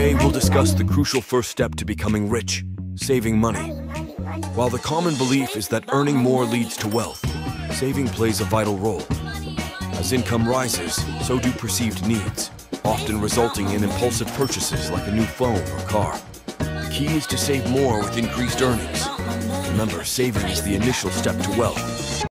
Today, we'll discuss the crucial first step to becoming rich saving money. While the common belief is that earning more leads to wealth, saving plays a vital role. As income rises, so do perceived needs, often resulting in impulsive purchases like a new phone or car. The key is to save more with increased earnings. Remember, saving is the initial step to wealth.